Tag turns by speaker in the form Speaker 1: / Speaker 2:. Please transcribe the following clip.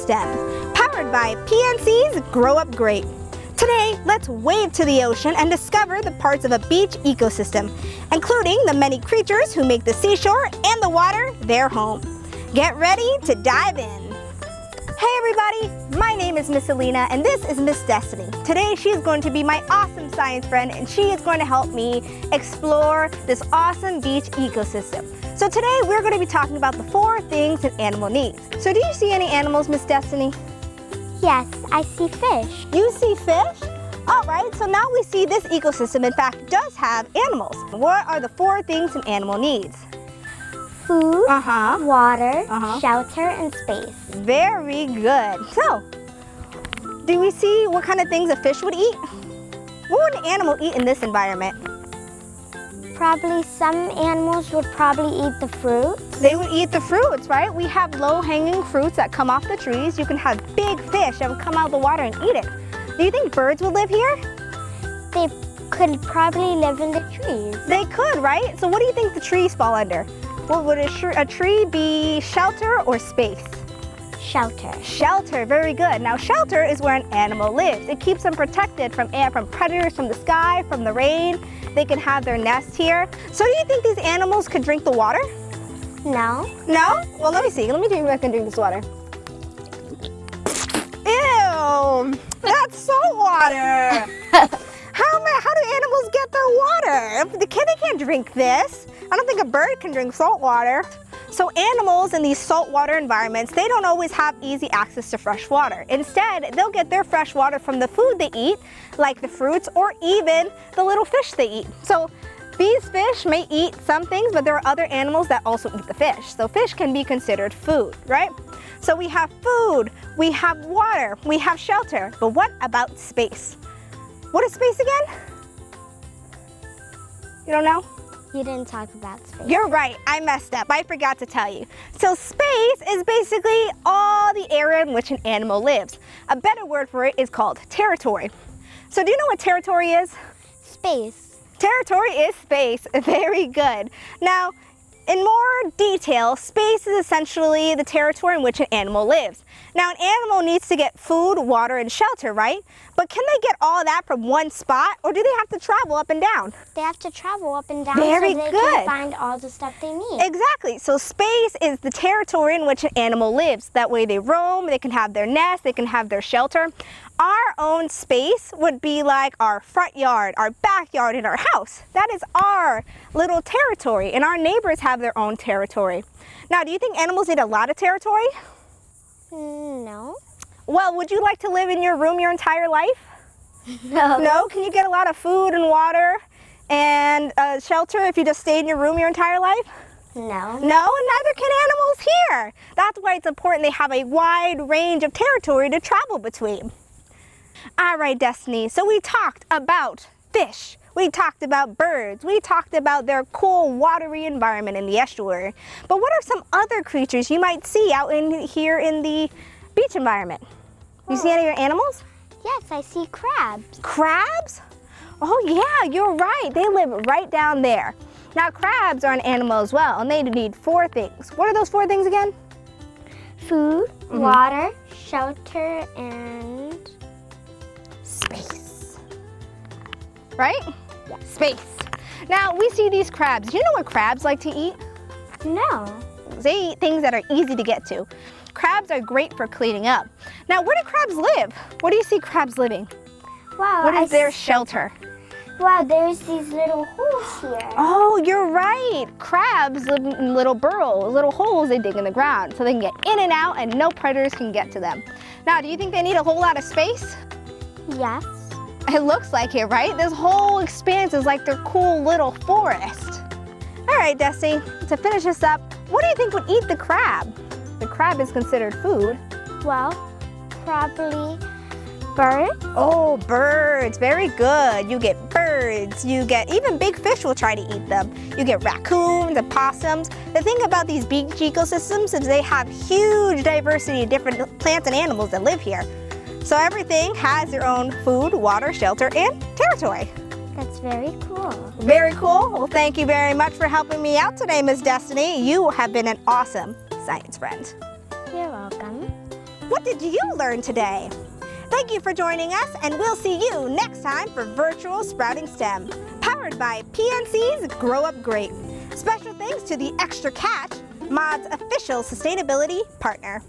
Speaker 1: STEM, powered by PNC's Grow Up Great. Today, let's wade to the ocean and discover the parts of a beach ecosystem, including the many creatures who make the seashore and the water their home. Get ready to dive in. Everybody, my name is Miss Alina and this is Miss Destiny. Today she is going to be my awesome science friend and she is going to help me explore this awesome beach ecosystem. So today we're going to be talking about the four things an animal needs. So do you see any animals, Miss Destiny?
Speaker 2: Yes, I see fish.
Speaker 1: You see fish? All right, so now we see this ecosystem in fact does have animals. What are the four things an animal needs?
Speaker 2: Food,
Speaker 1: Uh-huh.
Speaker 2: water,
Speaker 1: Uh-huh.
Speaker 2: shelter, and space.
Speaker 1: Very good. So, do we see what kind of things a fish would eat? What would an animal eat in this environment?
Speaker 2: Probably some animals would probably eat the fruit.
Speaker 1: They would eat the fruits, right? We have low-hanging fruits that come off the trees. You can have big fish that would come out of the water and eat it. Do you think birds would live here?
Speaker 2: They could probably live in the trees.
Speaker 1: They could, right? So what do you think the trees fall under? What would a, sh- a tree be shelter or space?
Speaker 2: Shelter.
Speaker 1: Shelter, very good. Now shelter is where an animal lives. It keeps them protected from air, from predators, from the sky, from the rain. They can have their nest here. So do you think these animals could drink the water?
Speaker 2: No.
Speaker 1: No? Well, let me see. Let me see if I can drink this water. Ew, that's salt water. how, how do animals get their water? The kid, they can't drink this. I don't think a bird can drink salt water. So animals in these saltwater environments, they don't always have easy access to fresh water. Instead, they'll get their fresh water from the food they eat, like the fruits or even the little fish they eat. So these fish may eat some things, but there are other animals that also eat the fish. So fish can be considered food, right? So we have food, we have water, we have shelter, but what about space? What is space again? You don't know?
Speaker 2: You didn't talk about space.
Speaker 1: You're right, I messed up. I forgot to tell you. So space is basically all the area in which an animal lives. A better word for it is called territory. So do you know what territory is?
Speaker 2: Space.
Speaker 1: Territory is space. Very good. Now, in more detail, space is essentially the territory in which an animal lives. Now, an animal needs to get food, water, and shelter, right? But can they get all that from one spot, or do they have to travel up and down?
Speaker 2: They have to travel up and down
Speaker 1: Very
Speaker 2: so they
Speaker 1: good.
Speaker 2: can find all the stuff they need.
Speaker 1: Exactly. So space is the territory in which an animal lives. That way they roam, they can have their nest, they can have their shelter. Our own space would be like our front yard, our backyard, and our house. That is our little territory, and our neighbors have their own territory. Now, do you think animals need a lot of territory?
Speaker 2: No.
Speaker 1: Well, would you like to live in your room your entire life?
Speaker 2: No.
Speaker 1: No? Can you get a lot of food and water and uh, shelter if you just stayed in your room your entire life?
Speaker 2: No.
Speaker 1: No, and neither can animals here. That's why it's important they have a wide range of territory to travel between. All right, Destiny, so we talked about fish. We talked about birds. We talked about their cool watery environment in the estuary. But what are some other creatures you might see out in here in the beach environment? You see any other animals?
Speaker 2: Yes, I see crabs.
Speaker 1: Crabs? Oh yeah, you're right. They live right down there. Now crabs are an animal as well, and they need four things. What are those four things again?
Speaker 2: Food,
Speaker 1: Mm-hmm.
Speaker 2: water, shelter, and
Speaker 1: Right? Space. Now we see these crabs. Do you know what crabs like to eat?
Speaker 2: no.
Speaker 1: They eat things that are easy to get to. Crabs are great for cleaning up. Now where do crabs live? Where do you see crabs living?
Speaker 2: Wow.
Speaker 1: What
Speaker 2: I
Speaker 1: is their shelter?
Speaker 2: Wow, there's these little holes here.
Speaker 1: Oh, you're right. Crabs live in little burrows, little holes they dig in the ground so they can get in and out and no predators can get to them. Now, do you think they need a whole lot of space?
Speaker 2: Yes.
Speaker 1: It looks like it, right? This whole expanse is like their cool little forest. All right, Desi, to finish this up, what do you think would eat the crab? The crab is considered food.
Speaker 2: Well, probably birds.
Speaker 1: Oh, birds, very good. You get birds, you get, even big fish will try to eat them. You get raccoons and possums. The thing about these beach ecosystems is they have huge diversity of different plants and animals that live here. So everything has their own food, water, shelter, and territory.
Speaker 2: That's very cool.
Speaker 1: Very cool. Well, thank you very much for helping me out today, Miss Destiny. You have been an awesome science friend.
Speaker 2: You're welcome.
Speaker 1: What did you learn today? Thank you for joining us, and we'll see you next time for Virtual Sprouting STEM, powered by PNC's Grow Up Great. Special thanks to the Extra Catch, Mod's official sustainability partner.